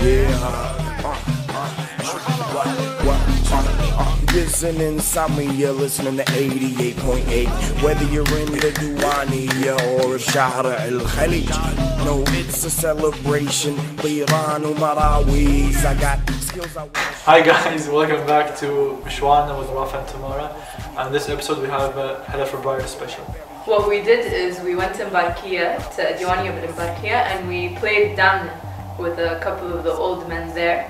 Yeah. What, Listen inside me, you're listening to 88.8 Whether you're in the Duania or Shahra El Khalij No, it's a celebration, Iran Marawis I got skills I Hi guys, welcome back to Mishwarna with Rafa and Tamara. And this episode we have a Hala Febrayer special. What we did is we went to Embarkia, to Diwani of Embarkia and we played Damna with a couple of the old men there.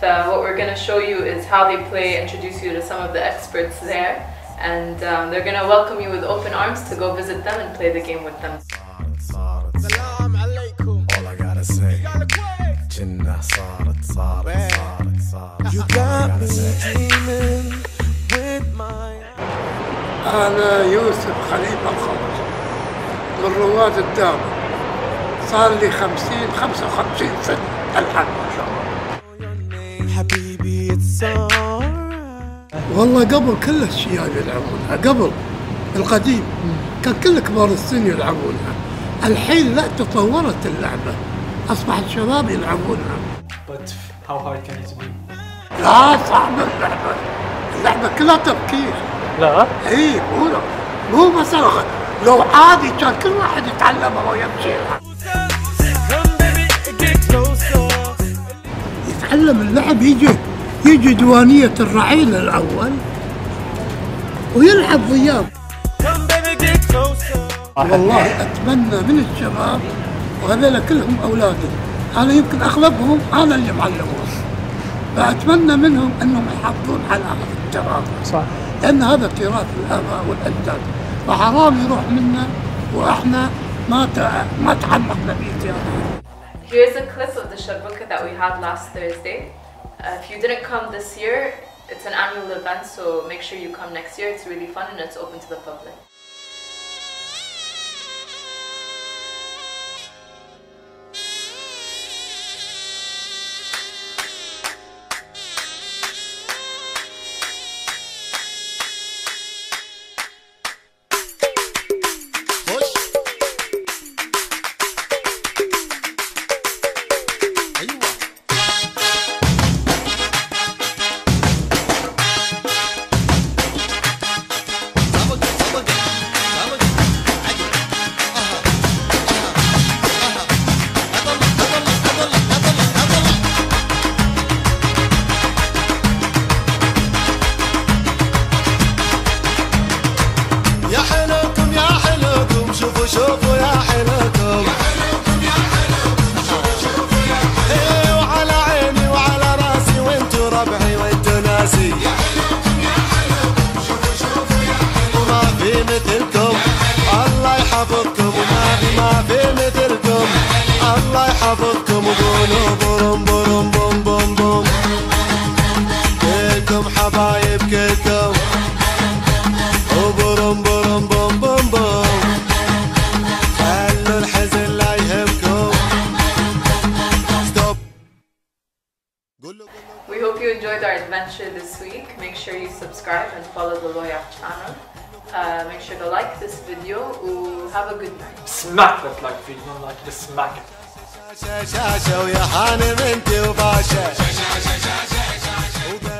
So what we're going to show you is how they play, introduce you to some of the experts there, and um, they're going to welcome you with open arms to go visit them and play the game with them. All I gotta say. Jinnah صارت صارت صارت صارت. You got me dreaming with my أنا يوسف خليفة الخضر من رواد الدار صار لي خمسين خمسة وخمسين سنة الحمد إن شاء الله. حبيبي. والله قبل كل الشياب يلعبونها قبل القديم. كان كل كبار السن يلعبونها. الحين لا تطورت اللعبة. أصبح الشباب يلعبونها. But how hard can it be? لا صعبة اللعبة. اللعبة كلها تفكير. لا؟ اي مو مو مثلا لو عادي كان كل واحد يتعلمها ويمشي يتعلم اللعب يجي يجي ديوانية الرعيل الأول ويلعب وياه والله أتمنى من الشباب وهذول كلهم أولادي أنا يمكن أغلبهم أنا اللي معلمهم فأتمنى منهم أنهم يحافظون على هذا التراث صح. لأن هذا تراث الآباء والأجداد فحرام يروح منا وإحنا ما ما تعمقنا به Here's a clip of the Sharbaka that we had last Thursday. Uh, if you didn't come this year, it's an annual event, so make sure you come next year. It's really fun and it's open to the public. كلكم حبايب كلكم وبرم برم خلوا الحزن لا يهمكم ستوب We hope you enjoyed our adventure this week. Make sure you subscribe and follow the LOYAC channel. Uh, make sure to like this video. Ooh, have a good night. Smack that like video like just smack it. شاشة شاشة ويا حانم انت وباشا شاشة شاشة شاشة شاشة